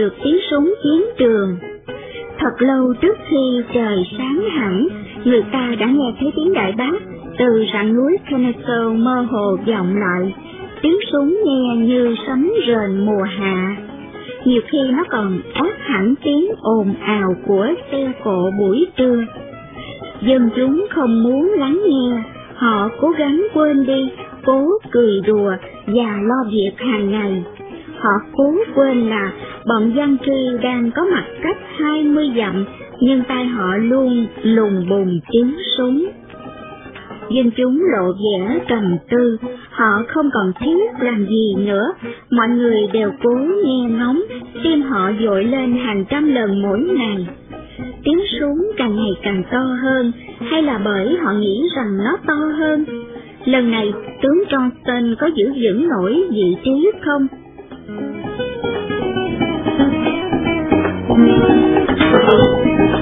được tiếng súng chiến trường. Thật lâu trước khi trời sáng hẳn, người ta đã nghe thấy tiếng đại bác từ rặng núi Kennesaw mơ hồ vọng lại, tiếng súng nghe như sấm rền mùa hạ. Nhiều khi nó còn ác hẳn tiếng ồn ào của xe cộ buổi trưa. Dân chúng không muốn lắng nghe, họ cố gắng quên đi, cố cười đùa và lo việc hàng ngày. Họ cố quên là bọn dân tri đang có mặt cách hai mươi dặm, nhưng tay họ luôn lùng bùng tiếng súng. Dân chúng lộ vẻ trầm tư, họ không còn thiết làm gì nữa, mọi người đều cố nghe ngóng, tim họ dội lên hàng trăm lần mỗi ngày. Tiếng súng càng ngày càng to hơn, hay là bởi họ nghĩ rằng nó to hơn? Lần này, tướng Johnston có giữ vững nổi vị trí không? thank you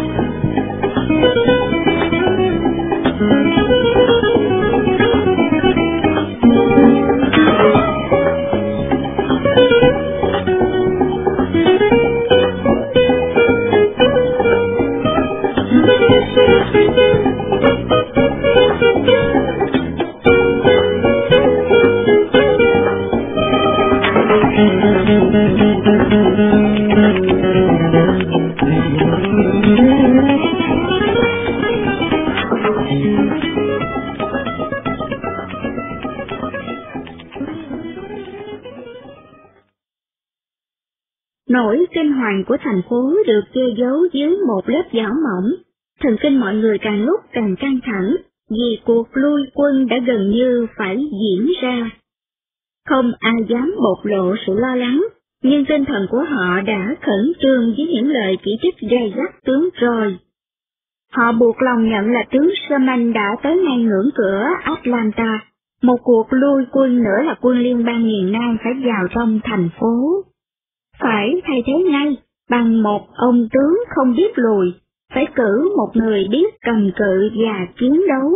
hoàng của thành phố được che giấu dưới một lớp vỏ mỏng, thần kinh mọi người càng lúc càng căng thẳng, vì cuộc lui quân đã gần như phải diễn ra. Không ai dám bộc lộ sự lo lắng, nhưng tinh thần của họ đã khẩn trương với những lời chỉ trích gay gắt tướng rồi Họ buộc lòng nhận là tướng Sherman đã tới ngay ngưỡng cửa Atlanta, một cuộc lui quân nữa là quân liên bang miền Nam phải vào trong thành phố. Phải thay thế ngay bằng một ông tướng không biết lùi, phải cử một người biết cầm cự và chiến đấu.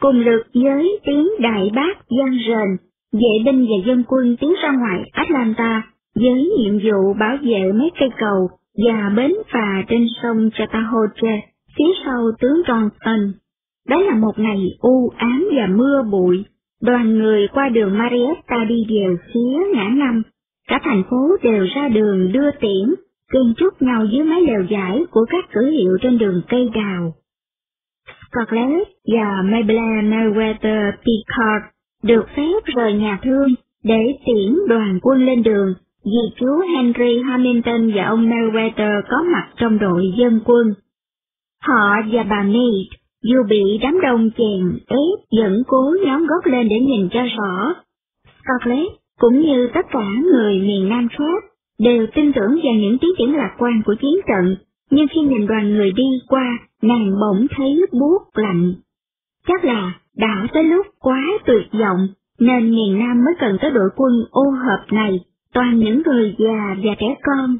Cùng lực với tiếng đại bác gian rền, vệ binh và dân quân tiến ra ngoài Atlanta với nhiệm vụ bảo vệ mấy cây cầu và bến phà trên sông Chattahoochee phía sau tướng Johnston. Đó là một ngày u ám và mưa bụi, đoàn người qua đường Marietta đi về phía ngã năm, cả thành phố đều ra đường đưa tiễn, chen chúc nhau dưới mái lều giải của các cửa hiệu trên đường cây đào. Scarlett và Maybelline Meriwether Picard được phép rời nhà thương để tiễn đoàn quân lên đường vì chú Henry Hamilton và ông Meriwether có mặt trong đội dân quân. Họ và bà Meade, dù bị đám đông chèn ép vẫn cố nhóm gót lên để nhìn cho rõ. Scarlett, cũng như tất cả người miền Nam khác, đều tin tưởng vào những tiến triển lạc quan của chiến trận, nhưng khi nhìn đoàn người đi qua, nàng bỗng thấy buốt lạnh. Chắc là đã tới lúc quá tuyệt vọng, nên miền Nam mới cần tới đội quân ô hợp này, toàn những người già và trẻ con.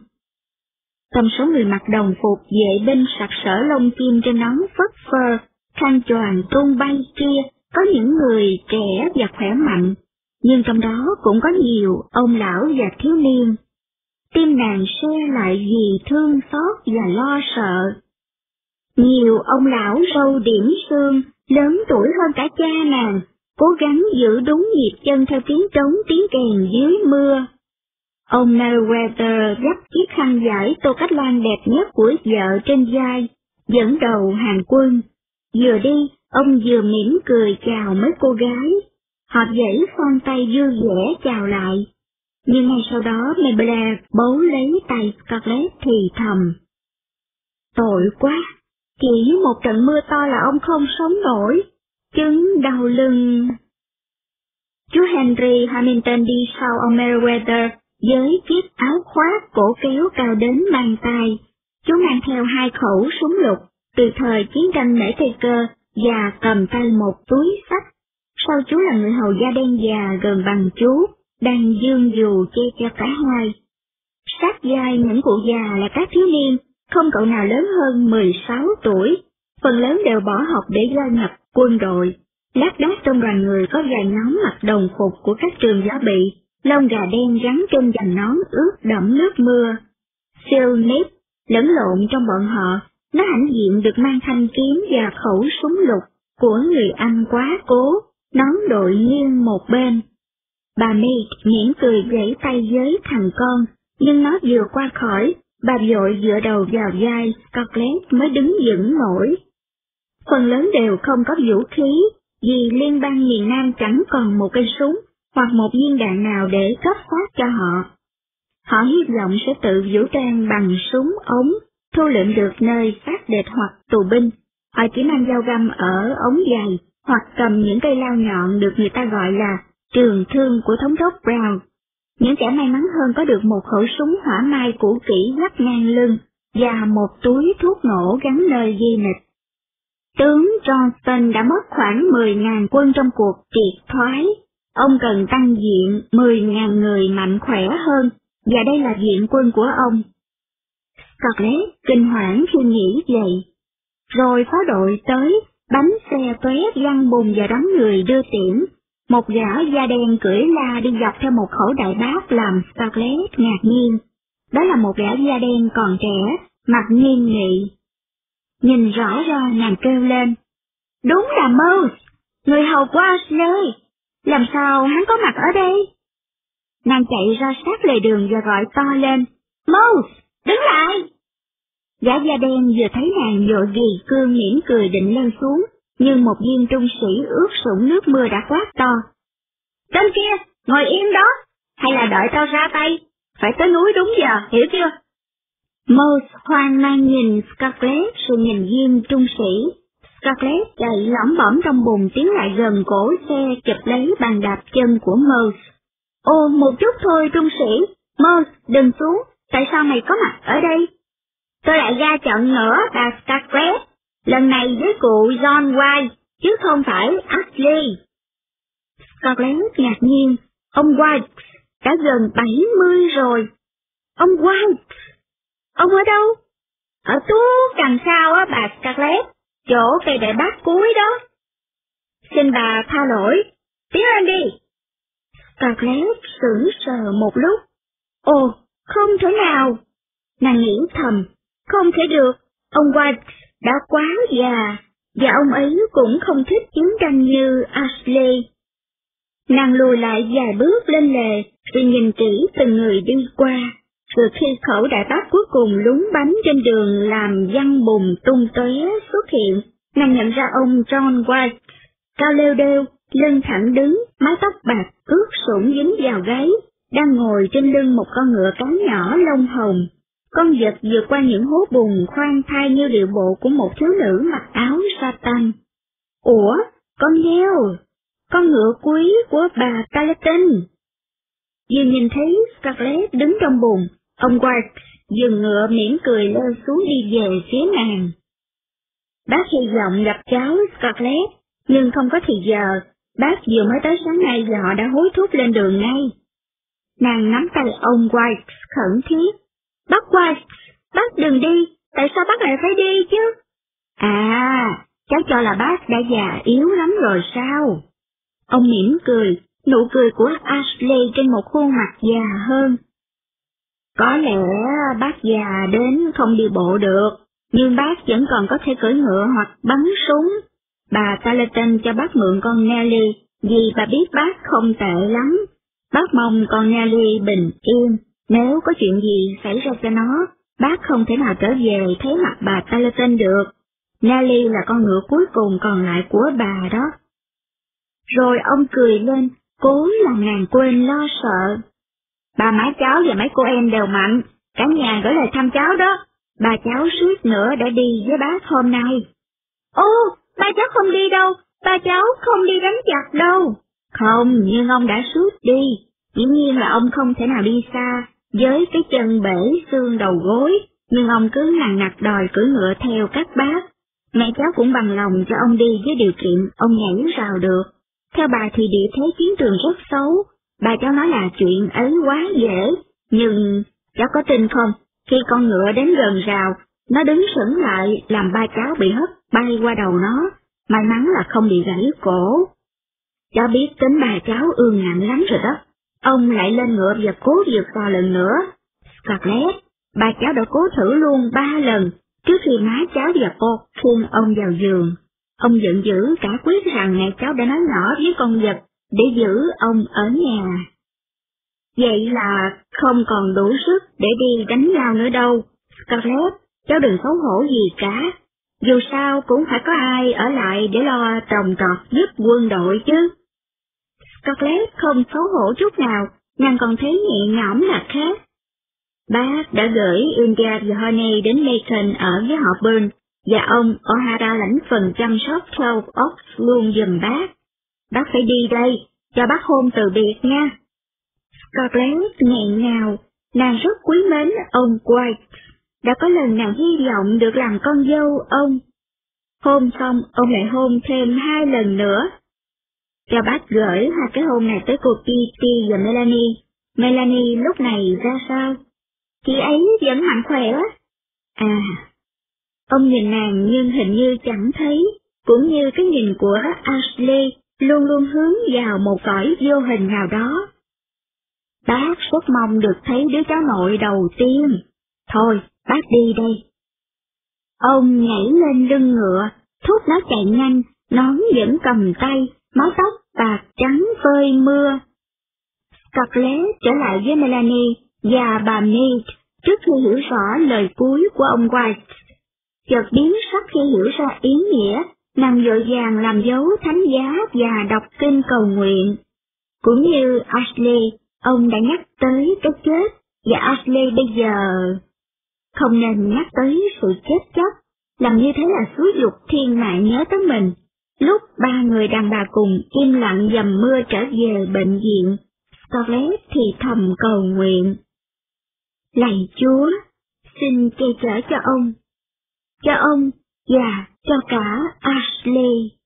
Trong số người mặc đồng phục vệ binh sặc sỡ lông chim trên nón phất phơ, khăn choàng tung bay kia, có những người trẻ và khỏe mạnh, nhưng trong đó cũng có nhiều ông lão và thiếu niên. Tim nàng xe lại vì thương xót và lo sợ. Nhiều ông lão râu điểm xương, lớn tuổi hơn cả cha nàng, cố gắng giữ đúng nhịp chân theo tiếng trống tiếng kèn dưới mưa. Ông Meriwether dắt chiếc khăn giải tô cách lan đẹp nhất của vợ trên vai, dẫn đầu hàng quân. Vừa đi, ông vừa mỉm cười chào mấy cô gái. Họ dãy con tay vui vẻ chào lại. nhưng ngay sau đó Mabel bấu lấy tay Scarlett thì thầm. Tội quá, chỉ một trận mưa to là ông không sống nổi, chứng đau lưng. Chú Henry Hamilton đi sau ông Meriwether với chiếc áo khoác cổ kéo cao đến bàn tay. Chú mang theo hai khẩu súng lục từ thời chiến tranh nể Tây cơ và cầm tay một túi sách. Sau chú là người hầu da đen già gần bằng chú, đang dương dù che cho cả hai. Sát vai những cụ già là các thiếu niên, không cậu nào lớn hơn 16 tuổi, phần lớn đều bỏ học để gia nhập quân đội. Lát đác trong đoàn người có vài nhóm mặc đồng phục của các trường giáo bị, lông gà đen gắn trên dành nón ướt đẫm nước mưa. Siêu nếp, lẫn lộn trong bọn họ, nó hãnh diện được mang thanh kiếm và khẩu súng lục của người Anh quá cố, nón đội nghiêng một bên. Bà Mead mỉm cười gãy tay với thằng con, nhưng nó vừa qua khỏi, bà vội dựa đầu vào vai lén mới đứng vững nổi. Phần lớn đều không có vũ khí, vì liên bang miền Nam chẳng còn một cây súng hoặc một viên đạn nào để cấp phát cho họ. Họ hy vọng sẽ tự vũ trang bằng súng ống, thu lượm được nơi phát địch hoặc tù binh. Họ chỉ mang dao găm ở ống dài, hoặc cầm những cây lao nhọn được người ta gọi là trường thương của thống đốc Brown. Những kẻ may mắn hơn có được một khẩu súng hỏa mai cũ kỹ lắp ngang lưng và một túi thuốc nổ gắn nơi dây nịch. Tướng Johnston đã mất khoảng 10.000 quân trong cuộc triệt thoái. Ông cần tăng diện 10.000 người mạnh khỏe hơn, và đây là diện quân của ông. Scott kinh hoảng khi nghĩ vậy. Rồi phó đội tới, bánh xe tóe văng bùng và đám người đưa tiễn. Một gã da đen cưỡi la đi dọc theo một khẩu đại bác làm Scarlett ngạc nhiên. Đó là một gã da đen còn trẻ, mặt nghiêm nghị, Nhìn rõ ra nàng kêu lên. Đúng là Mose, người hầu của Ashley. Làm sao hắn có mặt ở đây? Nàng chạy ra sát lề đường và gọi to lên. Mose, đứng lại! Gã da đen vừa thấy nàng vội gì cương mỉm cười định leo xuống, nhưng một viên trung sĩ ướt sũng nước mưa đã quát to. Tên kia, ngồi im đó, hay là đợi tao ra tay, phải tới núi đúng giờ, hiểu chưa? Mose hoang mang nhìn Scarlett rồi nhìn viên trung sĩ. Scarlett chạy lõm bõm trong bùn tiến lại gần cổ xe chụp lấy bàn đạp chân của Mose. Ô, một chút thôi trung sĩ. Mose đừng xuống, tại sao mày có mặt ở đây? Tôi lại ra trận nữa, bà Starcraft, Lần này với cụ John White, chứ không phải Ashley. Scotland ngạc nhiên, ông White đã gần 70 rồi. Ông White Ông ở đâu? Ở tuốt đằng sau á bà Scarlett, chỗ cây đại bác cuối đó. Xin bà tha lỗi, tiến lên đi. Scarlett sững sờ một lúc. Ồ, không thể nào. Nàng nghĩ thầm, không thể được, ông White đã quá già, và ông ấy cũng không thích chiến tranh như Ashley. Nàng lùi lại vài bước lên lề, rồi nhìn kỹ từng người đi qua. Từ khi khẩu đại bác cuối cùng lúng bánh trên đường làm văng bùn tung tóe xuất hiện, nàng nhận ra ông John White, cao leo đeo, lưng thẳng đứng, mái tóc bạc ướt sũng dính vào gáy, đang ngồi trên lưng một con ngựa cán nhỏ lông hồng. Con vật vượt qua những hố bùn khoan thai như điệu bộ của một thiếu nữ mặc áo Satan. Ủa, con heo, con ngựa quý của bà Calatin. Vừa nhìn thấy Scarlett đứng trong bùn, Ông White dừng ngựa mỉm cười lơ xuống đi về phía nàng. Bác hy vọng gặp cháu Scarlett, nhưng không có thì giờ, bác vừa mới tới sáng nay và họ đã hối thúc lên đường ngay. Nàng nắm tay ông White khẩn thiết. Bác quay, bác đừng đi, tại sao bác lại phải đi chứ? À, cháu cho là bác đã già yếu lắm rồi sao? Ông mỉm cười, nụ cười của Ashley trên một khuôn mặt già hơn, có lẽ bác già đến không đi bộ được, nhưng bác vẫn còn có thể cưỡi ngựa hoặc bắn súng. Bà Talaton cho bác mượn con Nelly, vì bà biết bác không tệ lắm. Bác mong con Nelly bình yên, nếu có chuyện gì xảy ra cho nó, bác không thể nào trở về thấy mặt bà Talaton được. Nelly là con ngựa cuối cùng còn lại của bà đó. Rồi ông cười lên, cố làm nàng quên lo sợ. bà má cháu và mấy cô em đều mạnh, cả nhà gửi lời thăm cháu đó. bà cháu suýt nữa đã đi với bác hôm nay. Ô, ba cháu không đi đâu, ba cháu không đi đánh giặc đâu. Không, nhưng ông đã suốt đi, dĩ nhiên là ông không thể nào đi xa, với cái chân bể xương đầu gối, nhưng ông cứ nặng nặc đòi cưỡi ngựa theo các bác. Mẹ cháu cũng bằng lòng cho ông đi với điều kiện ông nhảy rào được. Theo bà thì địa thế chiến trường rất xấu, bà cháu nói là chuyện ấy quá dễ, nhưng cháu có tin không, khi con ngựa đến gần rào, nó đứng sững lại làm ba cháu bị hất bay qua đầu nó, may mắn là không bị gãy cổ. Cháu biết tính bà cháu ương ngạnh lắm rồi đó, ông lại lên ngựa và cố vượt qua lần nữa. Scarlett, bà cháu đã cố thử luôn ba lần, trước khi má cháu và cô khuyên ông vào giường. Ông giận dữ cả quyết rằng mẹ cháu đã nói nhỏ với con vật để giữ ông ở nhà. Vậy là không còn đủ sức để đi đánh nhau nữa đâu. Scarlett, cháu đừng xấu hổ gì cả. Dù sao cũng phải có ai ở lại để lo trồng trọt giúp quân đội chứ. Scarlett không xấu hổ chút nào, nàng còn thấy nhẹ nhõm là khác. Bác đã gửi India và Honey đến Macon ở với họ Burn, và ông O'Hara lãnh phần chăm sóc Cloud Ox luôn giùm bác. Bác phải đi đây, cho bác hôn từ biệt nha. Scarlett nghẹn ngào, nàng rất quý mến ông White, đã có lần nàng hy vọng được làm con dâu ông. Hôn xong, ông lại hôn thêm hai lần nữa. Cho bác gửi hai cái hôn này tới cô Kitty và Melanie. Melanie lúc này ra sao? Chị ấy vẫn mạnh khỏe. À, ông nhìn nàng nhưng hình như chẳng thấy, cũng như cái nhìn của Ashley luôn luôn hướng vào một cõi vô hình nào đó. Bác rất mong được thấy đứa cháu nội đầu tiên. Thôi, bác đi đây. Ông nhảy lên lưng ngựa, thúc nó chạy nhanh, nón vẫn cầm tay, mái tóc bạc trắng phơi mưa. Scarlett trở lại với Melanie và bà Mead trước khi hiểu rõ lời cuối của ông White. Chợt biến sắc khi hiểu ra ý nghĩa, nàng vội vàng làm dấu thánh giá và đọc kinh cầu nguyện. Cũng như Ashley, ông đã nhắc tới cái chết, và Ashley bây giờ không nên nhắc tới sự chết chóc, làm như thế là xúi dục thiên mạng nhớ tới mình. Lúc ba người đàn bà cùng im lặng dầm mưa trở về bệnh viện, Scarlett thì thầm cầu nguyện. Lạy Chúa, xin che chở cho ông, cho ông và cho cả Ashley.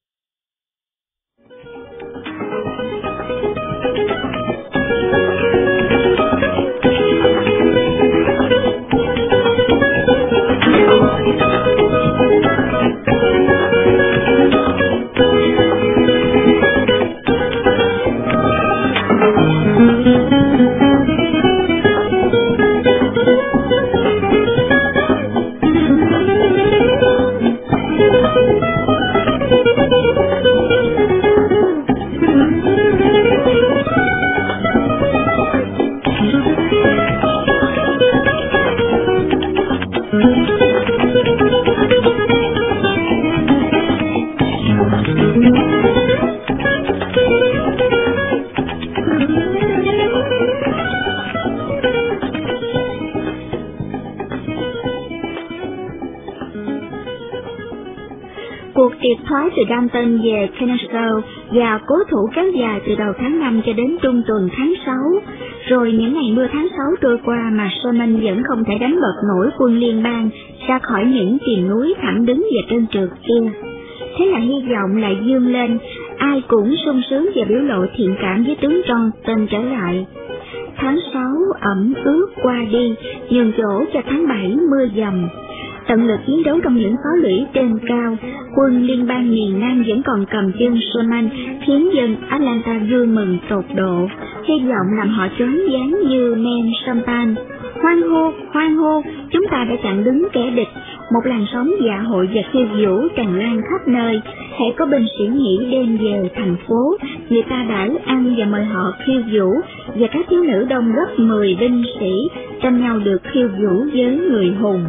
Từ Danton về Kennesaw và cố thủ kéo dài từ đầu tháng 5 cho đến trung tuần tháng 6. Rồi những ngày mưa tháng 6 trôi qua mà Sherman vẫn không thể đánh bật nổi quân liên bang ra khỏi những triền núi thẳng đứng và trơn trượt kia. Thế là hy vọng lại dương lên, ai cũng sung sướng và biểu lộ thiện cảm với tướng Johnston trở lại. Tháng 6 ẩm ướt qua đi, nhường chỗ cho tháng 7 mưa dầm tận lực chiến đấu trong những pháo lũy trên cao, quân liên bang miền Nam vẫn còn cầm chân Sherman, khiến dân Atlanta vui mừng tột độ, hy vọng làm họ trốn dáng như men champagne. Hoan hô, hoan hô, chúng ta đã chặn đứng kẻ địch, một làn sóng dạ hội và khiêu vũ tràn lan khắp nơi. Hãy có binh sĩ nghỉ đêm về thành phố, người ta đã ăn và mời họ khiêu vũ, và các thiếu nữ đông gấp 10 binh sĩ tranh nhau được khiêu vũ với người hùng.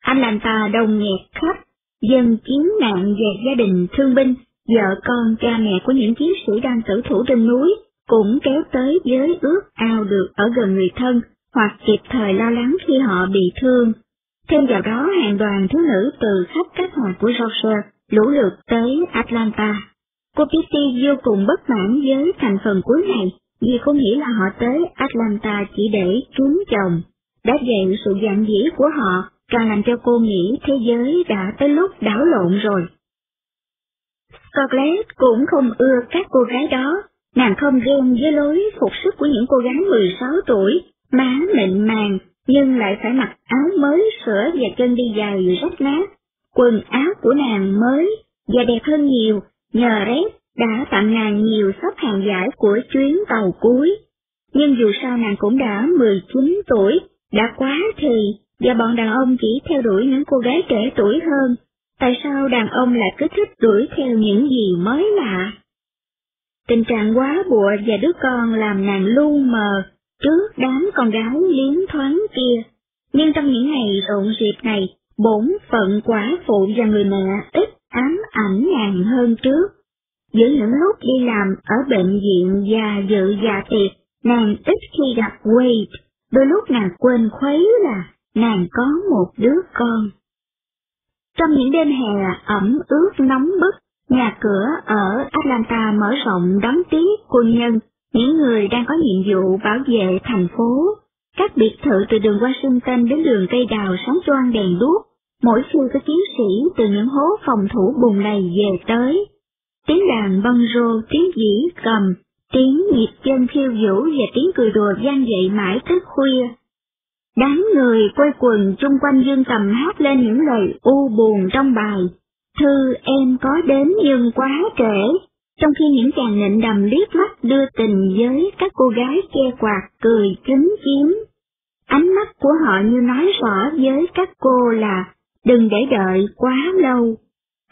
Atlanta đông nghẹt khách, dân chiến nạn về gia đình thương binh, vợ con cha mẹ của những chiến sĩ đang tử thủ trên núi cũng kéo tới với ước ao được ở gần người thân hoặc kịp thời lo lắng khi họ bị thương. Thêm vào đó hàng đoàn thiếu nữ từ khắp các hoàng của Georgia lũ lượt tới Atlanta. Cô Kitty vô cùng bất mãn với thành phần cuối này vì cô nghĩ là họ tới Atlanta chỉ để kiếm chồng. Đã vậy sự dạng dĩ của họ càng làm cho cô nghĩ thế giới đã tới lúc đảo lộn rồi. Scarlett cũng không ưa các cô gái đó, nàng không ghen với lối phục sức của những cô gái 16 tuổi, má mịn màng, nhưng lại phải mặc áo mới sửa và chân đi giày rách nát. Quần áo của nàng mới và đẹp hơn nhiều, nhờ đấy, đã tặng nàng nhiều sắp hàng giải của chuyến tàu cuối. Nhưng dù sao nàng cũng đã 19 tuổi, đã quá thì, và bọn đàn ông chỉ theo đuổi những cô gái trẻ tuổi hơn. Tại sao đàn ông lại cứ thích đuổi theo những gì mới lạ? Tình trạng quá bụa và đứa con làm nàng lu mờ trước đám con gái liến thoáng kia. Nhưng trong những ngày rộn rịp này, bổn phận quả phụ và người mẹ ít ám ảnh nàng hơn trước. Giữa những lúc đi làm ở bệnh viện và dự dạ tiệc, nàng ít khi gặp Wade, đôi lúc nàng quên khuấy là nàng có một đứa con. Trong những đêm hè ẩm ướt nóng bức, nhà cửa ở Atlanta mở rộng đón tiếp quân nhân, những người đang có nhiệm vụ bảo vệ thành phố. Các biệt thự từ đường Washington đến đường cây đào sáng choang đèn đuốc, mỗi khi có chiến sĩ từ những hố phòng thủ bùng này về tới. Tiếng đàn băng rô, tiếng dĩ cầm, tiếng nhịp chân khiêu vũ và tiếng cười đùa vang dậy mãi tới khuya. Đám người quay quần chung quanh dương cầm hát lên những lời u buồn trong bài. Thư em có đến nhưng quá trễ, trong khi những chàng nịnh đầm liếc mắt đưa tình với các cô gái che quạt cười kính chiếm. Ánh mắt của họ như nói rõ với các cô là đừng để đợi quá lâu.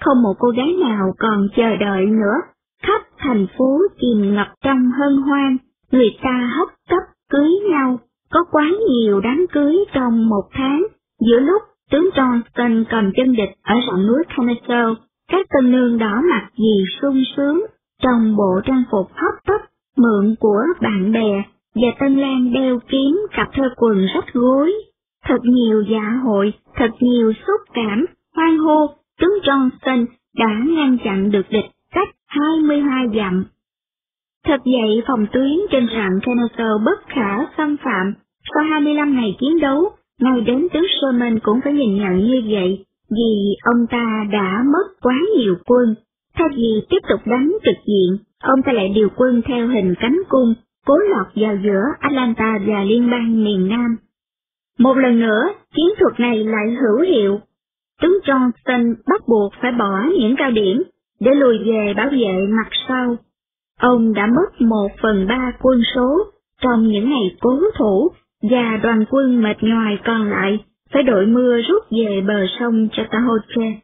Không một cô gái nào còn chờ đợi nữa, khắp thành phố chìm ngập trong hân hoan, người ta hấp tấp cưới nhau, có quá nhiều đám cưới trong một tháng, giữa lúc tướng Johnston cầm chân địch ở rặng núi Kennesaw, các tân nương đỏ mặt vì sung sướng, trong bộ trang phục hấp tấp, mượn của bạn bè, và tân lan đeo kiếm cặp thơ quần rách gối. Thật nhiều dạ hội, thật nhiều xúc cảm, hoan hô, tướng Johnston đã ngăn chặn được địch cách 22 dặm. Thật vậy phòng tuyến trên rặng Kennesaw bất khả xâm phạm, sau 25 ngày chiến đấu, ngay đến tướng Sherman cũng phải nhìn nhận như vậy, vì ông ta đã mất quá nhiều quân. Thay vì tiếp tục đánh trực diện, ông ta lại điều quân theo hình cánh cung, cố lọt vào giữa Atlanta và liên bang miền Nam. Một lần nữa, chiến thuật này lại hữu hiệu. Tướng Johnston bắt buộc phải bỏ những cao điểm để lùi về bảo vệ mặt sau. Ông đã mất một phần ba quân số trong những ngày cố thủ và đoàn quân mệt nhoài còn lại phải đội mưa rút về bờ sông Chattahoochee.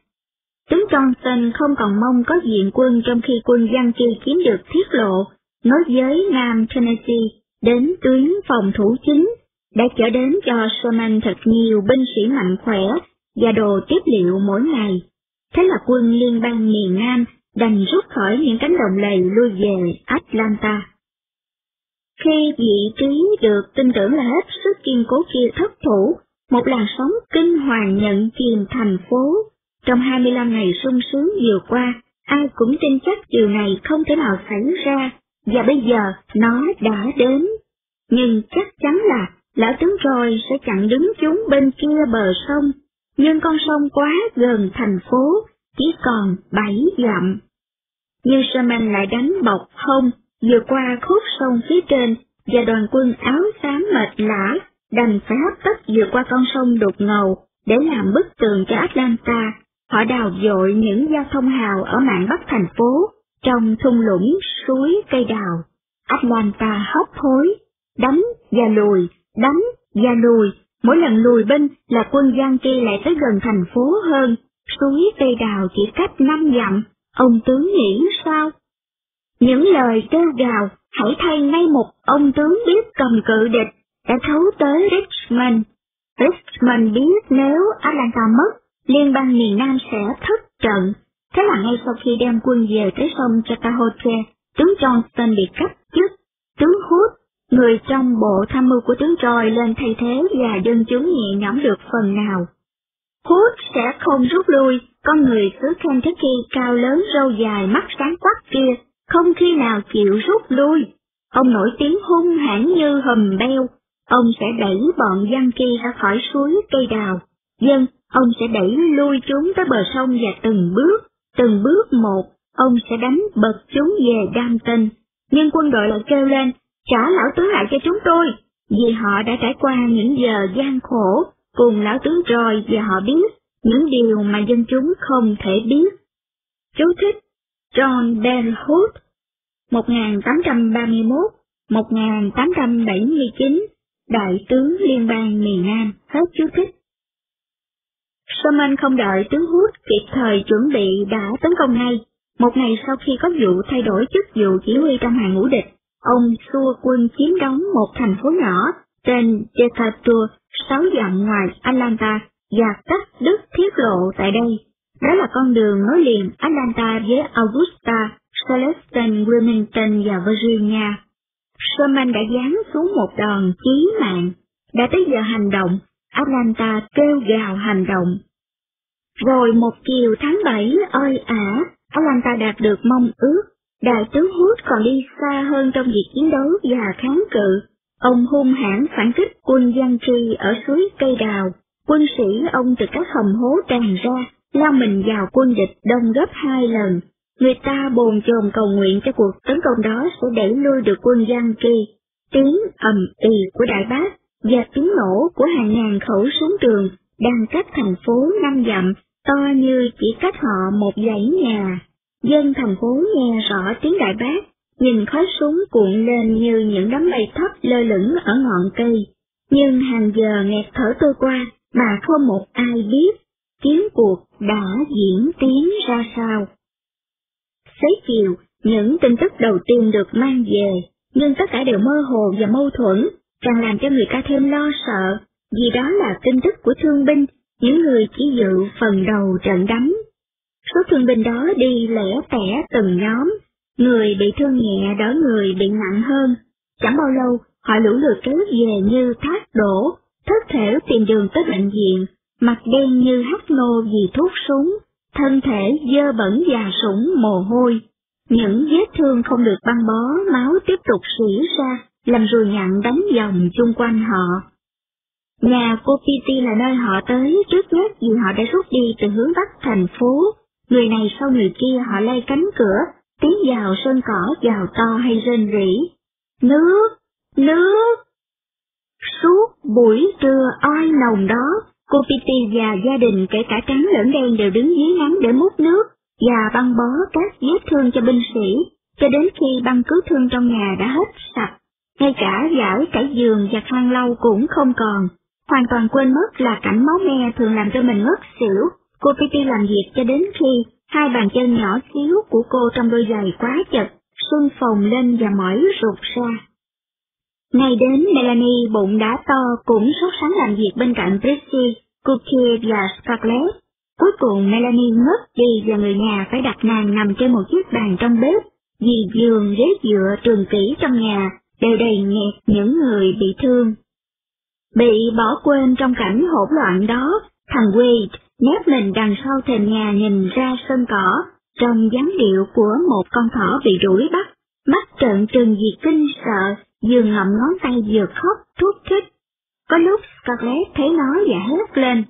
Tướng Johnson không còn mong có diện quân trong khi quân Giang Chi chiếm được thiết lộ nối với Nam Tennessee đến tuyến phòng thủ chính, đã trở đến cho Sherman thật nhiều binh sĩ mạnh khỏe và đồ tiếp liệu mỗi ngày. Thế là quân liên bang miền Nam đành rút khỏi những cánh đồng lầy lui về Atlanta. Khi vị trí được tin tưởng là hết sức kiên cố kia thất thủ, một làn sóng kinh hoàng nhận chìm thành phố. Trong 25 ngày sung sướng vừa qua, ai cũng tin chắc điều này không thể nào xảy ra, và bây giờ nó đã đến. Nhưng chắc chắn là lão tướng rồi sẽ chặn đứng chúng bên kia bờ sông, nhưng con sông quá gần thành phố, chỉ còn bảy dặm. Nhưng Sherman lại đánh bọc hông, vừa qua khúc sông phía trên, và đoàn quân áo xám mệt lã đành phải hấp tấp vượt qua con sông đục ngầu để làm bức tường cho Atlanta. Họ đào dội những giao thông hào ở mạn bắc thành phố, trong thung lũng suối cây đào. Atlanta hốc hối, đánh và lùi, đánh và lùi, mỗi lần lùi binh là quân Giang kia lại tới gần thành phố hơn, suối cây đào chỉ cách năm dặm, ông tướng nghĩ sao? Những lời kêu gào, hãy thay ngay một ông tướng biết cầm cự địch, đã thấu tới Richmond. Richmond biết nếu Atlanta mất, liên bang miền Nam sẽ thất trận. Thế là ngay sau khi đem quân về tới sông Chattahoochee, tướng Johnston bị cắt chức. Tướng Hood, người trong bộ tham mưu của tướng Troy lên thay thế và dân chúng nhẹ nhõm được phần nào. Hood sẽ không rút lui, con người xứ Kentucky cao lớn râu dài mắt sáng quắc kia, không khi nào chịu rút lui. Ông nổi tiếng hung hãn như hầm beo, ông sẽ đẩy bọn dân kia ra khỏi suối cây đào. Dân, ông sẽ đẩy lui chúng tới bờ sông và từng bước, từng bước một, ông sẽ đánh bật chúng về đam tinh. Nhưng quân đội lại kêu lên, trả lão tướng lại cho chúng tôi, vì họ đã trải qua những giờ gian khổ, cùng lão tướng rồi và họ biết những điều mà dân chúng không thể biết. Chú thích John Bell Hood 1831-1879 Đại tướng Liên bang miền Nam hết chú thích. Sherman không đợi tướng Hood kịp thời chuẩn bị đã tấn công ngay. Một ngày sau khi có vụ thay đổi chức vụ chỉ huy trong hàng ngũ địch, ông xua quân chiếm đóng một thành phố nhỏ tên Decatur, sáu dặm ngoài Atlanta và cắt đứt thiết lộ tại đây. Đó là con đường nối liền Atlanta với Augusta, Charleston, Wilmington và Virginia. Sherman đã giáng xuống một đòn chí mạng. Đã tới giờ hành động, Atlanta kêu gào hành động. Rồi một chiều tháng 7 ơi ả, Atlanta đạt được mong ước. Đại tướng Hood còn đi xa hơn trong việc chiến đấu và kháng cự. Ông hung hãn phản kích quân Giang Tri ở suối cây đào. Quân sĩ ông từ các hầm hố tràn ra, lao mình vào quân địch đông gấp hai lần. Người ta bồn chồn cầu nguyện cho cuộc tấn công đó sẽ đẩy lui được quân Giang Tri. Tiếng ầm ì của đại bác và tiếng nổ của hàng ngàn khẩu súng trường đang cách thành phố năm dặm to như chỉ cách họ một dãy nhà. Dân thành phố nghe rõ tiếng đại bác, nhìn khói súng cuộn lên như những đám mây thấp lơ lửng ở ngọn cây. Nhưng hàng giờ nghẹt thở tôi qua mà không một ai biết chiến cuộc đã diễn tiến ra sao. Xế chiều, những tin tức đầu tiên được mang về, nhưng tất cả đều mơ hồ và mâu thuẫn, càng làm cho người ta thêm lo sợ, vì đó là tin tức của thương binh, những người chỉ dự phần đầu trận đánh. Số thương binh đó đi lẻ tẻ từng nhóm, người bị thương nhẹ đỡ người bị nặng hơn. Chẳng bao lâu, họ lũ lượt kéo về như thác đổ, thất thể tìm đường tới bệnh viện, mặt đen như hắc nô vì thuốc súng, thân thể dơ bẩn và sũng mồ hôi. Những vết thương không được băng bó, máu tiếp tục rỉ ra, làm ruồi nhặn đánh vòng chung quanh họ. Nhà cô Piti là nơi họ tới trước nhất vì họ đã rút đi từ hướng bắc thành phố. Người này sau người kia họ lay cánh cửa, tiến vào sân cỏ vào to hay rên rỉ. Nước! Nước! Suốt buổi trưa oi nồng đó, cô Kitty và gia đình kể cả trắng lẫn đen đều đứng dưới nắng để múc nước và băng bó các vết thương cho binh sĩ, cho đến khi băng cứu thương trong nhà đã hết sạch. Ngay cả giải cải giường và khăn lau cũng không còn, hoàn toàn quên mất là cảnh máu me thường làm cho mình ngất xỉu. Cô Kitty làm việc cho đến khi hai bàn chân nhỏ xíu của cô trong đôi giày quá chật, xuân phồng lên và mỏi rụt ra. Ngày đến Melanie bụng đã to cũng sốt sáng làm việc bên cạnh Prissy, Cookie và Scarlett. Cuối cùng Melanie ngất đi và người nhà phải đặt nàng nằm trên một chiếc bàn trong bếp, vì giường ghế dựa trường kỹ trong nhà đều đầy nghẹt những người bị thương. Bị bỏ quên trong cảnh hỗn loạn đó, thằng Wade nép mình đằng sau thềm nhà nhìn ra sân cỏ, trong dáng điệu của một con thỏ bị đuổi bắt, mắt trợn trừng vì kinh sợ, vừa ngậm ngón tay vừa khóc thút thích. Có lúc Scarlett thấy nó và hét lên,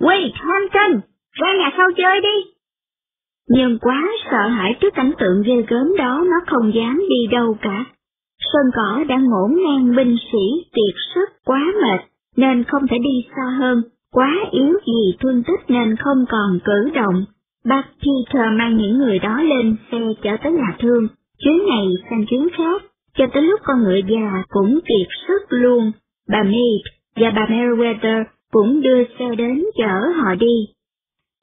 Wait, Hampton, ra nhà sau chơi đi! Nhưng quá sợ hãi trước cảnh tượng ghê gớm đó nó không dám đi đâu cả. Sơn cỏ đang ngổn ngang binh sĩ kiệt sức quá mệt, nên không thể đi xa hơn, quá yếu vì thương tích nên không còn cử động. Bác Peter mang những người đó lên xe chở tới nhà thương, chuyến này sang chuyến khác, cho tới lúc con ngựa già cũng kiệt sức luôn. Bà Mead và bà Meriwether cũng đưa xe đến chở họ đi.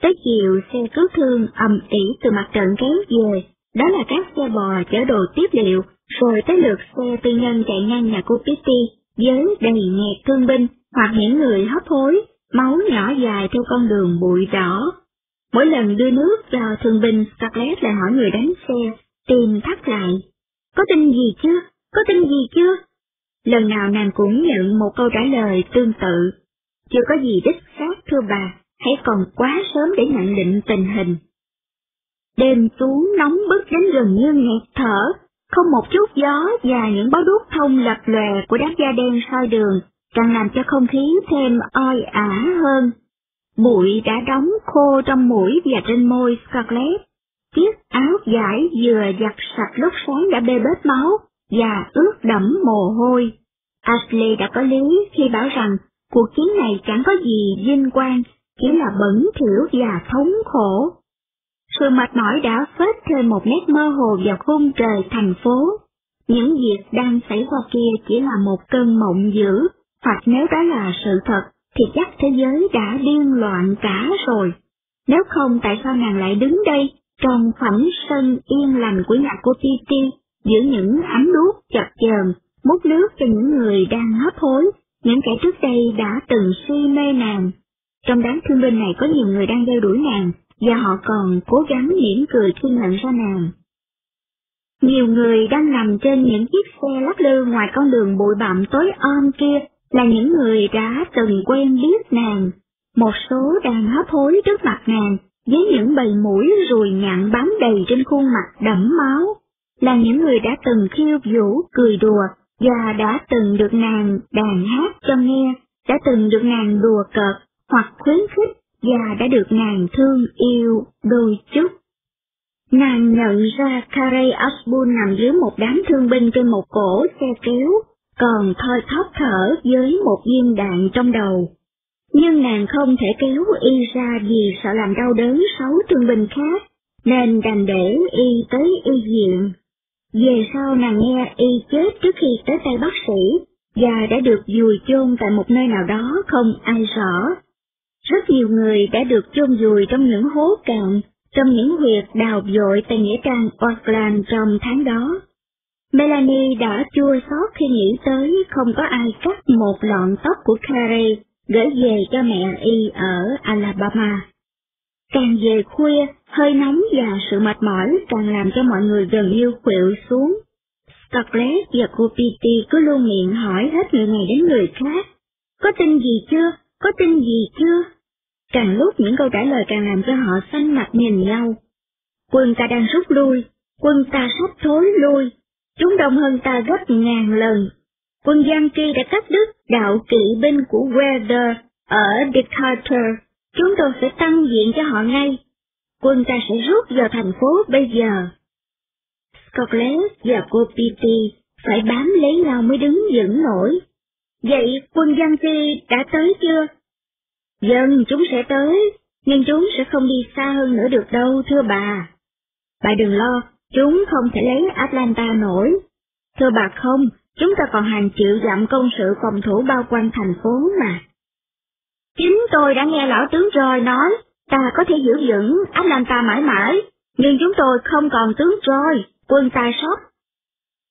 Tới chiều xe cứu thương ầm ỉ từ mặt trận kéo về, đó là các xe bò chở đồ tiếp liệu, rồi tới lượt xe tư nhân chạy ngang nhà cô Kitty với đầy nghẹt thương binh hoặc những người hấp hối, máu nhỏ dài theo con đường bụi đỏ. Mỗi lần đưa nước vào thương binh Scarlett lại hỏi người đánh xe, tìm thắt lại. Có tin gì chưa? Có tin gì chưa? Lần nào nàng cũng nhận một câu trả lời tương tự. Chưa có gì đích xác thưa bà, hãy còn quá sớm để nhận định tình hình. Đêm xuống nóng bức đến gần như nghẹt thở, không một chút gió và những bó đuốc thông lập lòe của đám da đen soi đường, càng làm cho không khí thêm oi ả hơn. Bụi đã đóng khô trong mũi và trên môi Scarlett. Chiếc áo vải vừa giặt sạch lúc sáng đã bê bết máu và ướt đẫm mồ hôi. Ashley đã có lý khi bảo rằng cuộc chiến này chẳng có gì vinh quang, chỉ là bẩn thỉu và thống khổ. Sự mệt mỏi đã phết thêm một nét mơ hồ vào khung trời thành phố. Những việc đang xảy qua kia chỉ là một cơn mộng dữ, hoặc nếu đó là sự thật, thì chắc thế giới đã điên loạn cả rồi. Nếu không tại sao nàng lại đứng đây, trong phẩm sân yên lành của nhà cô Titi, giữa những ánh đuốc chập chờn, mút nước cho những người đang hấp hối, những kẻ trước đây đã từng si mê nàng. Trong đám thương binh này có nhiều người đang đeo đuổi nàng, và họ còn cố gắng mỉm cười khi nhận ra nàng. Nhiều người đang nằm trên những chiếc xe lắc lư ngoài con đường bụi bặm tối om kia là những người đã từng quen biết nàng. Một số đang hấp hối trước mặt nàng với những bầy mũi ruồi nhặn bám đầy trên khuôn mặt đẫm máu, là những người đã từng khiêu vũ, cười đùa và đã từng được nàng đàn hát cho nghe, đã từng được nàng đùa cợt hoặc khuyến khích và đã được nàng thương yêu đôi chút. Nàng nhận ra Carey Osborne nằm dưới một đám thương binh trên một cổ xe kéo, còn thoi thóp thở với một viên đạn trong đầu. Nhưng nàng không thể kéo y ra vì sợ làm đau đớn sáu thương binh khác, nên đành để y tới y viện. Về sau nàng nghe y chết trước khi tới tay bác sĩ, và đã được vùi chôn tại một nơi nào đó không ai rõ. Rất nhiều người đã được chôn vùi trong những hố cạn, trong những huyệt đào dội tại nghĩa trang Auckland trong tháng đó. Melanie đã chua xót khi nghĩ tới không có ai cắt một lọn tóc của Carrie gửi về cho mẹ y ở Alabama. Càng về khuya, hơi nóng và sự mệt mỏi càng làm cho mọi người gần như khuỵu xuống. Scarlett và cô Petey cứ luôn miệng hỏi hết người này đến người khác. Có tin gì chưa? Có tin gì chưa? Càng lúc những câu trả lời càng làm cho họ xanh mặt nhìn nhau. Quân ta đang rút lui, quân ta sắp thối lui, chúng đông hơn ta gấp ngàn lần. Quân Giang Tri đã cắt đứt đạo kỵ binh của Weather ở Decatur, chúng tôi sẽ tăng diện cho họ ngay. Quân ta sẽ rút vào thành phố bây giờ. Scotland và cô Petey phải bám lấy nhau mới đứng vững nổi. Vậy quân Giang Tri đã tới chưa? Dân chúng sẽ tới, nhưng chúng sẽ không đi xa hơn nữa được đâu thưa bà. Bà đừng lo, chúng không thể lấy Atlanta nổi. Thưa bà không, chúng ta còn hàng triệu dặm công sự phòng thủ bao quanh thành phố mà. Chính tôi đã nghe lão tướng Roy nói, ta có thể giữ vững Atlanta mãi mãi, nhưng chúng tôi không còn tướng Roy, quân ta sót.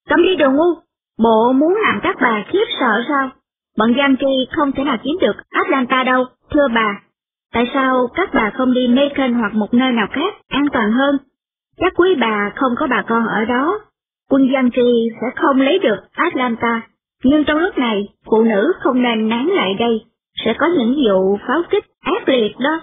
Cấm đi đồ ngu, bộ muốn làm các bà khiếp sợ sao? Bọn Yankee không thể nào chiếm được Atlanta đâu, thưa bà. Tại sao các bà không đi Macon hoặc một nơi nào khác an toàn hơn? Chắc quý bà không có bà con ở đó. Quân Yankee sẽ không lấy được Atlanta, nhưng trong lúc này, phụ nữ không nên nán lại đây, sẽ có những vụ pháo kích ác liệt đó.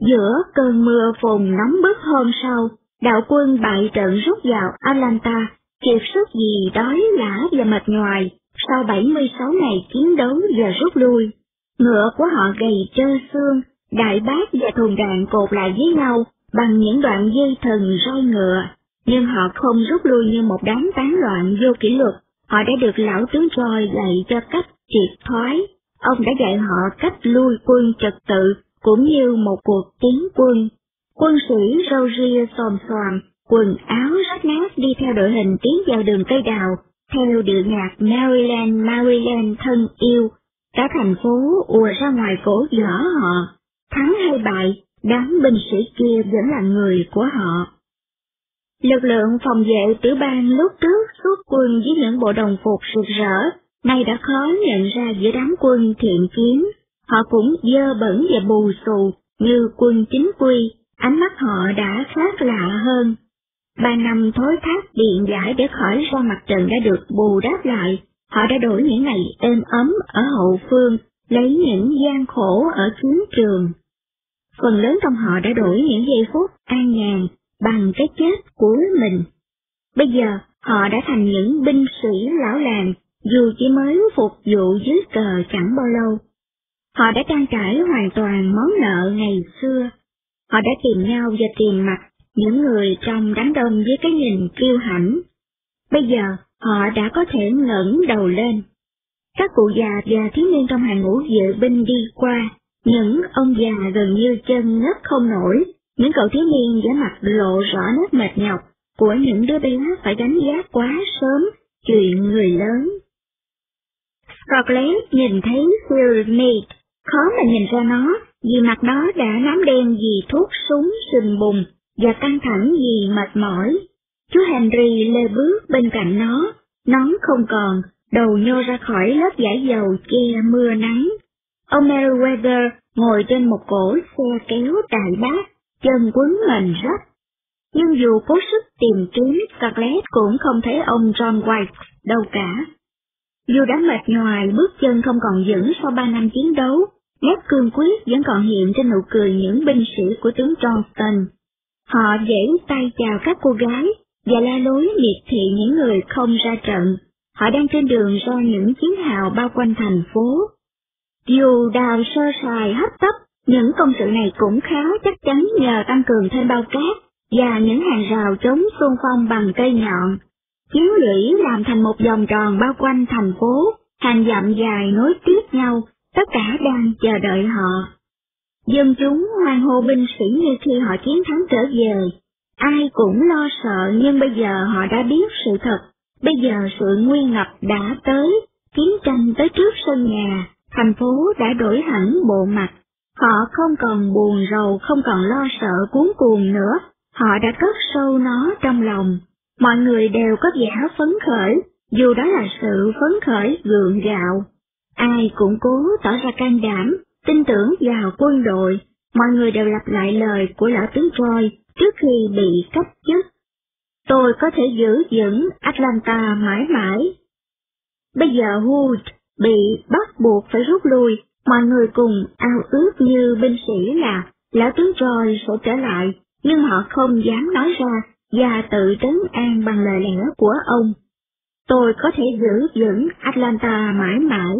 Giữa cơn mưa phùn nóng bức hôm sau, đạo quân bại trận rút vào Atlanta, kiệt sức gì đói lã và mệt nhoài, sau 76 ngày chiến đấu và rút lui, ngựa của họ gầy trơ xương, đại bác và thùng đạn cột lại với nhau bằng những đoạn dây thần roi ngựa, nhưng họ không rút lui như một đám tán loạn vô kỷ luật, họ đã được lão tướng roi dạy cho cách triệt thoái. Ông đã dạy họ cách lui quân trật tự, cũng như một cuộc tiến quân. Quân sĩ râu ria xòm xoàm, quần áo rách nát đi theo đội hình tiến vào đường cây đào, theo điệu nhạc Maryland Maryland thân yêu, cả thành phố ùa ra ngoài cổ võ họ, thắng hay bại, đám binh sĩ kia vẫn là người của họ. Lực lượng phòng vệ tiểu bang lúc trước xuất quân với những bộ đồng phục rực rỡ, nay đã khó nhận ra giữa đám quân thiện chiến. họ cũng dơ bẩn và bù xù như quân chính quy, ánh mắt họ đã khác lạ hơn. Ba năm thối thác điện giải để khỏi ra mặt trận đã được bù đắp lại, họ đã đổi những ngày êm ấm ở hậu phương, lấy những gian khổ ở chiến trường. Phần lớn trong họ đã đổi những giây phút an nhàn bằng cái chết của mình. Bây giờ, họ đã thành những binh sĩ lão làng, dù chỉ mới phục vụ dưới cờ chẳng bao lâu. Họ đã trang trải hoàn toàn món nợ ngày xưa. Họ đã tìm nhau và tìm mặt những người trong đám đông với cái nhìn kiêu hãnh. Bây giờ, họ đã có thể ngẩng đầu lên. Các cụ già và thiếu niên trong hàng ngũ dự binh đi qua, những ông già gần như chân ngất không nổi, những cậu thiếu niên vẻ mặt lộ rõ nét mệt nhọc của những đứa bé phải đánh giá quá sớm chuyện người lớn. Scarlett nhìn thấy Phil Mead, khó mà nhìn ra nó, vì mặt nó đã nám đen vì thuốc súng sừng bùng và căng thẳng vì mệt mỏi. Chú Henry lê bước bên cạnh nó, nón không còn, đầu nhô ra khỏi lớp giải dầu che mưa nắng. Ông Meriwether ngồi trên một cổ xe kéo đại bác, chân quấn mền rách. Nhưng dù cố sức tìm kiếm, Scarlett cũng không thấy ông John White đâu cả. Dù đã mệt nhoài, bước chân không còn vững sau ba năm chiến đấu, nét cương quyết vẫn còn hiện trên nụ cười những binh sĩ của tướng Johnston. Họ dễ tay chào các cô gái và la lối miệt thị những người không ra trận. Họ đang trên đường ra những chiến hào bao quanh thành phố. Dù đào sơ sài hấp tấp, những công sự này cũng khá chắc chắn nhờ tăng cường thêm bao cát và những hàng rào chống xung phong bằng cây nhọn. Chiến lũy làm thành một vòng tròn bao quanh thành phố, hàng dặm dài nối tiếp nhau, tất cả đang chờ đợi họ. Dân chúng hoan hô binh sĩ như khi họ chiến thắng trở về. Ai cũng lo sợ nhưng bây giờ họ đã biết sự thật. Bây giờ sự nguy ngập đã tới, chiến tranh tới trước sân nhà, thành phố đã đổi hẳn bộ mặt. Họ không còn buồn rầu, không còn lo sợ cuốn cuồng nữa, họ đã cất sâu nó trong lòng. Mọi người đều có vẻ phấn khởi, dù đó là sự phấn khởi gượng gạo. Ai cũng cố tỏ ra can đảm, tin tưởng vào quân đội, mọi người đều lặp lại lời của lão tướng Troy trước khi bị cách chức. Tôi có thể giữ vững Atlanta mãi mãi. Bây giờ Hood bị bắt buộc phải rút lui, mọi người cùng ao ước như binh sĩ là lão tướng Troy sẽ trở lại, nhưng họ không dám nói ra và tự trấn an bằng lời lẽ của ông. Tôi có thể giữ vững Atlanta mãi mãi.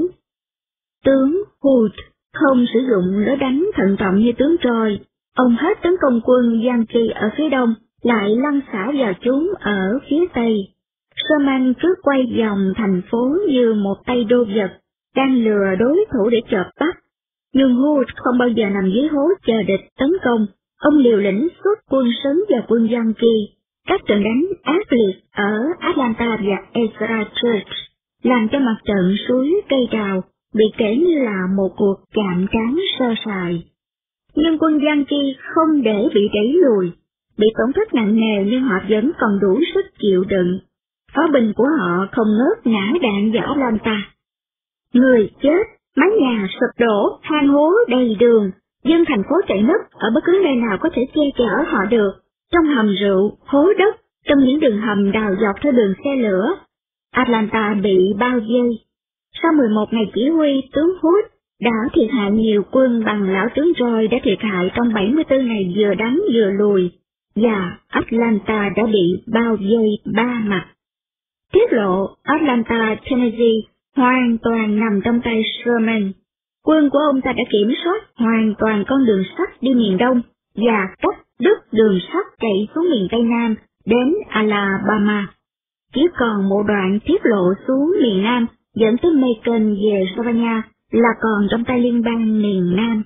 Tướng Hood không sử dụng lối đánh thận trọng như tướng Troy, ông hết tấn công quân Yankee ở phía đông, lại lăn xả vào chúng ở phía tây. Sherman cứ quay vòng thành phố như một tay đô vật, đang lừa đối thủ để chợp bắt. Nhưng Hood không bao giờ nằm dưới hố chờ địch tấn công, ông liều lĩnh xuất quân sớm vào quân Yankee. Các trận đánh ác liệt ở Atlanta và Ezra Church làm cho mặt trận suối cây đào bị kể như là một cuộc chạm trán sơ sài. Nhưng quân Yankee không để bị đẩy lùi, bị tổn thất nặng nề nhưng họ vẫn còn đủ sức chịu đựng. Pháo binh của họ không ngớt ngã đạn vào Atlanta. Người chết, mái nhà sụp đổ, hang hố đầy đường, dân thành phố chạy nấp ở bất cứ nơi nào có thể che chở họ được, trong hầm rượu, hố đất, trong những đường hầm đào dọc theo đường xe lửa. Atlanta bị bao vây, sau 11 ngày chỉ huy, tướng Hood đã thiệt hại nhiều quân bằng lão tướng Roy đã thiệt hại trong 74 ngày vừa đánh vừa lùi, và Atlanta đã bị bao vây ba mặt. Tiết lộ Atlanta, Tennessee hoàn toàn nằm trong tay Sherman. Quân của ông ta đã kiểm soát hoàn toàn con đường sắt đi miền Đông và cắt đứt đường sắt chạy xuống miền Tây Nam đến Alabama. Chỉ còn một đoạn tiết lộ xuống miền Nam dẫn tới Macon về Savannah là còn trong tay liên bang miền Nam.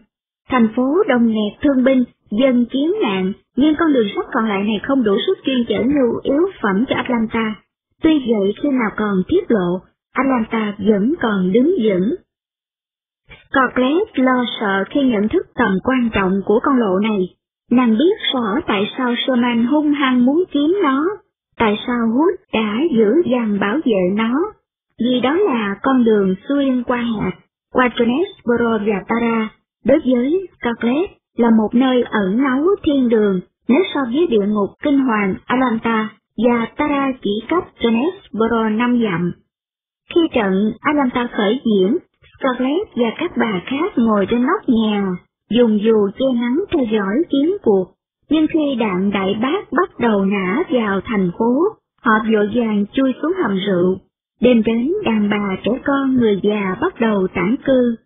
Thành phố đông nghẹt thương binh, dân chiến nạn, nhưng con đường sắt còn lại này không đủ sức chuyên chở nhu yếu phẩm cho Atlanta. Tuy vậy khi nào còn tiết lộ, Atlanta vẫn còn đứng vững. Scarlett lo sợ khi nhận thức tầm quan trọng của con lộ này. Nàng biết rõ tại sao Sherman hung hăng muốn chiếm nó, tại sao Hood đã giữ dằn bảo vệ nó, vì đó là con đường xuyên qua hạt, Qua Jonesboro và Tara, đối với Scarlett là một nơi ẩn náu thiên đường nếu so với địa ngục kinh hoàng Atlanta và Tara chỉ cách Jonesboro năm dặm. Khi trận Atlanta khởi diễn, Scarlett và các bà khác ngồi trên nóc nhà, dùng dù che nắng theo dõi chiến cuộc. Nhưng khi đạn đại bác bắt đầu nã vào thành phố, họ vội vàng chui xuống hầm rượu. Đêm đến đàn bà trẻ con người già bắt đầu tản cư.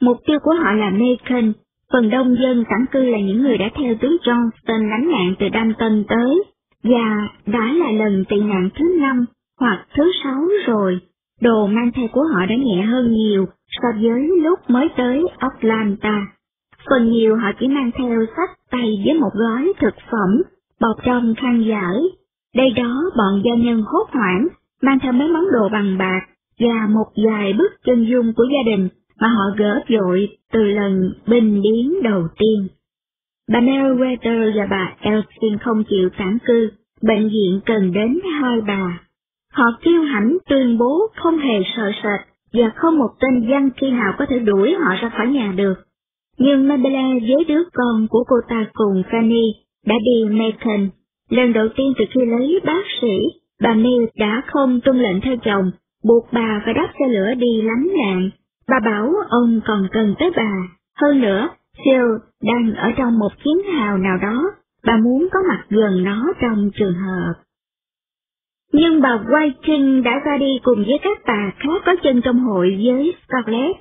Mục tiêu của họ là Macon, phần đông dân tản cư là những người đã theo tướng Johnston đánh nạn từ Danton tới, và đã là lần tị nạn thứ năm hoặc thứ sáu rồi. Đồ mang theo của họ đã nhẹ hơn nhiều so với lúc mới tới Atlanta. Phần nhiều họ chỉ mang theo sách tay với một gói thực phẩm, bọc trong khăn giải. Đây đó bọn gia nhân hốt hoảng, mang theo mấy món đồ bằng bạc và một vài bức chân dung của gia đình mà họ gỡ vội từ lần binh biến đầu tiên. Bà Meriwether và bà Elsin không chịu tản cư, bệnh viện cần đến hai bà. Họ kiêu hãnh tuyên bố không hề sợ sệt và không một tên dân khi nào có thể đuổi họ ra khỏi nhà được. Nhưng Mabella với đứa con của cô ta cùng Fanny đã đi Macon. Lần đầu tiên từ khi lấy bác sĩ, bà Mill đã không tuân lệnh theo chồng, buộc bà phải đáp xe lửa đi lánh nạn. Bà bảo ông còn cần tới bà. Hơn nữa, Phil đang ở trong một chiến hào nào đó, bà muốn có mặt gần nó trong trường hợp. Nhưng bà Whiting đã ra đi cùng với các bà khác có chân trong hội với Scarlett.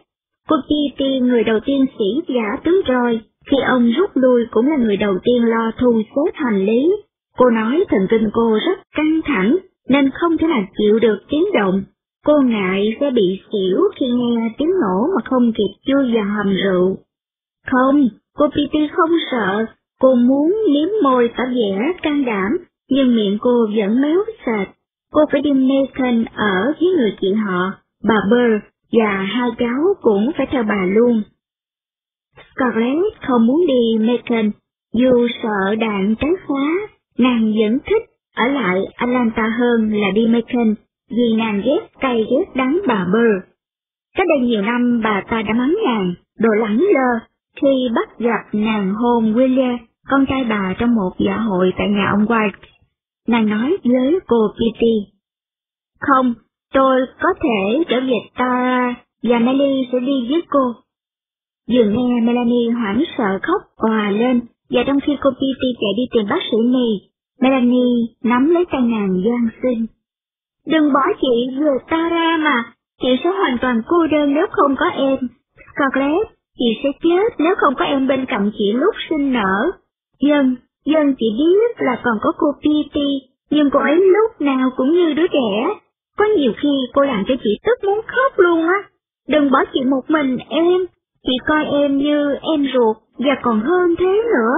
Cô Kitty người đầu tiên sĩ giả tướng roi, khi ông rút lui cũng là người đầu tiên lo thu xếp hành lý. Cô nói thần kinh cô rất căng thẳng, nên không thể nào chịu được tiếng động. Cô ngại sẽ bị xỉu khi nghe tiếng nổ mà không kịp chui vào hầm rượu. Không, cô Kitty không sợ, cô muốn liếm môi tỏ vẻ can đảm, nhưng miệng cô vẫn méo sệt. Cô phải đi Nathan ở với người chị họ, bà Burr, và hai cháu cũng phải theo bà luôn. Scarlett không muốn đi Macon, dù sợ đạn trái khóa, nàng vẫn thích ở lại Atlanta hơn là đi Macon, vì nàng ghét cay ghét đắng bà Burr. Cách đây nhiều năm bà ta đã mắng nàng, đồ lẳng lơ, khi bắt gặp nàng hôn William, con trai bà trong một dạ hội tại nhà ông White. Nàng nói với cô Kitty. Không, tôi có thể trở về Tara và Melly sẽ đi với cô. Vừa nghe Melanie hoảng sợ khóc òa lên, và trong khi cô Kitty chạy đi tìm bác sĩ Nì, Melanie nắm lấy tay nàng gian xin. Đừng bỏ chị vừa Tara mà, chị sẽ hoàn toàn cô đơn nếu không có em. Scarlett, chị sẽ chết nếu không có em bên cạnh chị lúc sinh nở. Dân, dân chỉ biết là còn có cô Petey, nhưng cô ấy lúc nào cũng như đứa trẻ. Có nhiều khi cô làm cho chị tức muốn khóc luôn á. Đừng bỏ chị một mình em, chị coi em như em ruột và còn hơn thế nữa.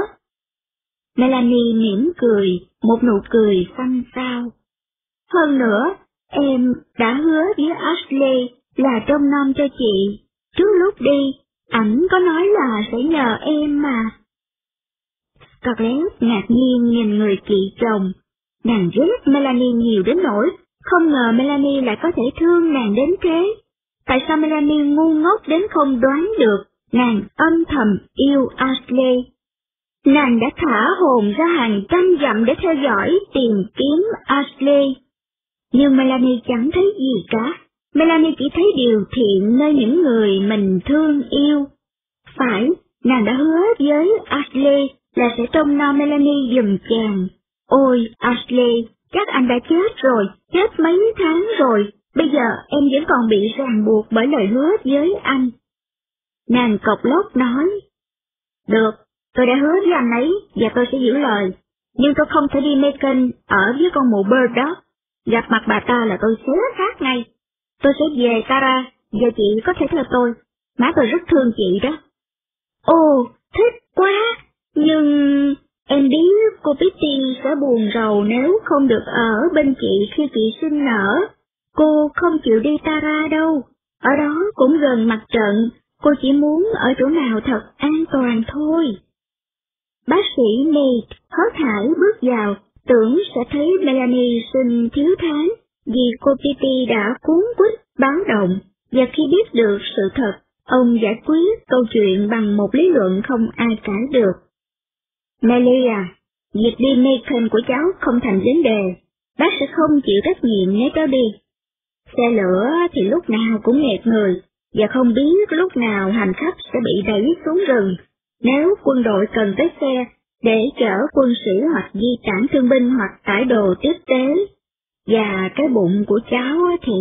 Melanie mỉm cười, một nụ cười xanh xao. Hơn nữa, em đã hứa với Ashley là trông nom cho chị. Trước lúc đi, ảnh có nói là sẽ nhờ em mà. Scarlett ngạc nhiên nhìn người chị chồng. Nàng ghét Melanie nhiều đến nỗi, không ngờ Melanie lại có thể thương nàng đến thế. Tại sao Melanie ngu ngốc đến không đoán được, nàng âm thầm yêu Ashley. Nàng đã thả hồn ra hàng trăm dặm để theo dõi tìm kiếm Ashley. Nhưng Melanie chẳng thấy gì cả, Melanie chỉ thấy điều thiện nơi những người mình thương yêu. Phải, nàng đã hứa với Ashley là sẽ trông nom Melanie dùm chàng. Ôi, Ashley, các anh đã chết rồi, chết mấy tháng rồi, bây giờ em vẫn còn bị ràng buộc bởi lời hứa với anh. Nàng cọc lốc nói, Được, tôi đã hứa với anh ấy và tôi sẽ giữ lời, nhưng tôi không thể đi Macon ở với con mụ Bird đó. Gặp mặt bà ta là tôi xé khác ngay. Tôi sẽ về Tara và chị có thể theo tôi. Má tôi rất thương chị đó. Ồ, thích quá! Nhưng em biết cô Pitty sẽ buồn rầu nếu không được ở bên chị khi chị sinh nở. Cô không chịu đi Tara đâu. Ở đó cũng gần mặt trận, cô chỉ muốn ở chỗ nào thật an toàn thôi. Bác sĩ Nate hớt hải bước vào, tưởng sẽ thấy Melanie sinh thiếu tháng, vì cô Pitty đã cuốn quýt báo động, và khi biết được sự thật, ông giải quyết câu chuyện bằng một lý luận không ai cãi được. Melia, à, việc đi Macon của cháu không thành vấn đề, bác sẽ không chịu trách nhiệm nếu cháu đi. Xe lửa thì lúc nào cũng nghẹt người, và không biết lúc nào hành khách sẽ bị đẩy xuống rừng. Nếu quân đội cần tới xe để chở quân sĩ hoặc di tản thương binh hoặc tải đồ tiếp tế, và cái bụng của cháu thì...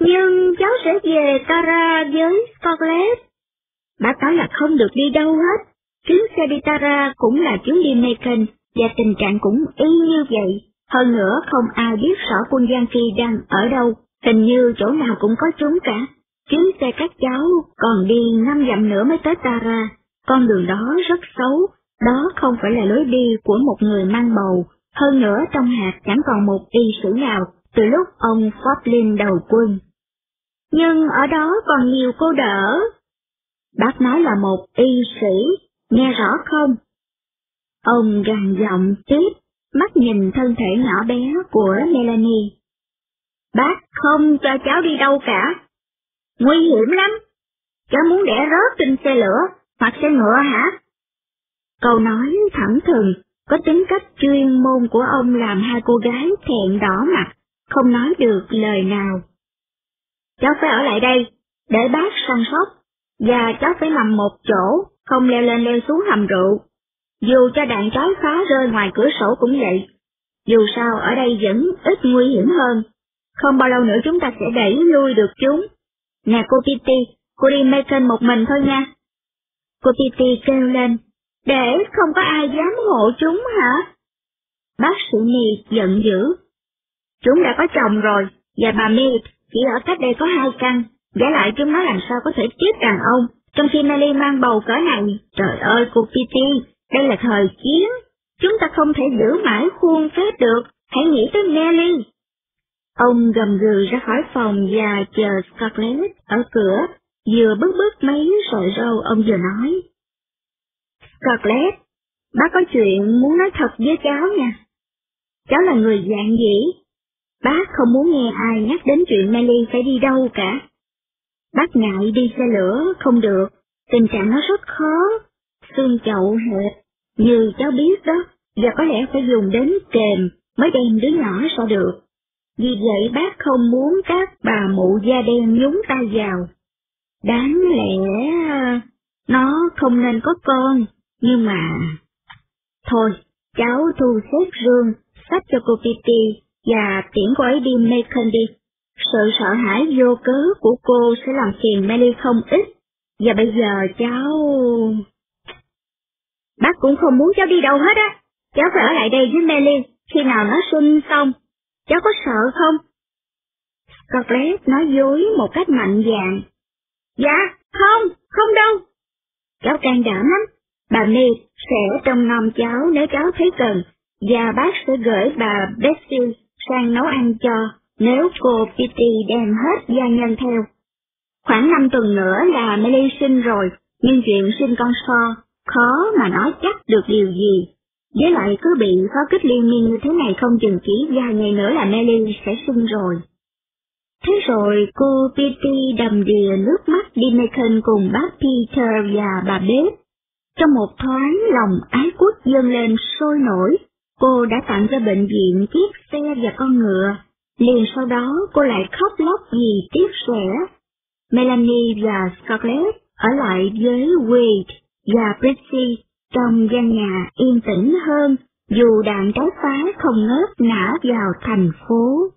Nhưng cháu sẽ về Tara với Scarlett. Bác nói là không được đi đâu hết. Chuyến xe đi Tara cũng là chuyến đi Macon, và tình trạng cũng y như vậy. Hơn nữa không ai biết rõ quân Giang Phi đang ở đâu, hình như chỗ nào cũng có chúng cả. Chuyến xe các cháu còn đi năm dặm nữa mới tới Tara, con đường đó rất xấu, đó không phải là lối đi của một người mang bầu, hơn nữa trong hạt chẳng còn một y sử nào từ lúc ông Foplin đầu quân. Nhưng ở đó còn nhiều cô đỡ. Bác nói là một y sĩ, nghe rõ không? Ông gằn giọng tiếp, mắt nhìn thân thể nhỏ bé của Melanie. Bác không cho cháu đi đâu cả. Nguy hiểm lắm. Cháu muốn đẻ rớt trên xe lửa, hoặc xe ngựa hả? Câu nói thẳng thừng, có tính cách chuyên môn của ông làm hai cô gái thẹn đỏ mặt, không nói được lời nào. Cháu phải ở lại đây, để bác săn sóc, và cháu phải nằm một chỗ, không leo lên leo xuống hầm rượu. Dù cho đạn trái phá rơi ngoài cửa sổ cũng vậy. Dù sao ở đây vẫn ít nguy hiểm hơn. Không bao lâu nữa chúng ta sẽ đẩy lui được chúng. Nè cô Titi, cô đi Macon một mình thôi nha. Cô Titi kêu lên, để không có ai dám hộ chúng hả? Bác sĩ Nì giận dữ. Chúng đã có chồng rồi, và bà Mì chỉ ở cách đây có hai căn, giả lại chúng nó làm sao có thể chết đàn ông, trong khi Nelly mang bầu cỡ này. Trời ơi cô Kitty, đây là thời chiến, chúng ta không thể giữ mãi khuôn phép được, hãy nghĩ tới Nelly. Ông gầm gừ ra khỏi phòng và chờ Scarlett ở cửa, vừa bước bước mấy sợi râu ông vừa nói. Scarlett, bác có chuyện muốn nói thật với cháu nha. Cháu là người dạng dĩ. Bác không muốn nghe ai nhắc đến chuyện Nelly phải đi đâu cả. Bác ngại đi xe lửa, không được, tình trạng nó rất khó. Xương chậu hẹp, như cháu biết đó, và có lẽ phải dùng đến kềm mới đem đứa nhỏ ra được. Vì vậy bác không muốn các bà mụ da đen nhúng tay vào. Đáng lẽ à, nó không nên có con, nhưng mà... Thôi, cháu thu xếp rương, sách cho cô Kitty và tiễn cô ấy đi Macon đi. Sự sợ hãi vô cớ của cô sẽ làm phiền Melly không ít, và bây giờ cháu... Bác cũng không muốn cháu đi đâu hết á, cháu phải ở lại đây với Melly, khi nào nó sinh xong. Cháu có sợ không? Scarlett nói dối một cách mạnh dạn. Dạ, không, không đâu. Cháu can đảm lắm, Bà My sẽ trông nom cháu nếu cháu thấy cần, và bác sẽ gửi bà Betsy sang nấu ăn cho nếu cô pity đem hết gia nhân theo. Khoảng năm tuần nữa là Melly sinh rồi, nhưng chuyện sinh con so, khó mà nói chắc được điều gì. Với lại cứ bị khó kích liên miên như thế này không chừng chỉ vài ngày nữa là Melly sẽ sinh rồi. Thế rồi cô pity đầm đìa nước mắt đi Macon cùng bác Peter và bà bếp trong một thoáng lòng ái quốc dâng lên sôi nổi, cô đã tặng cho bệnh viện chiếc xe và con ngựa. Liền sau đó cô lại khóc lóc vì tiếc rẻ. Melanie và Scarlett ở lại với Wade và Prissy trong gian nhà yên tĩnh hơn, dù đạn trái phá không ngớt nã vào thành phố.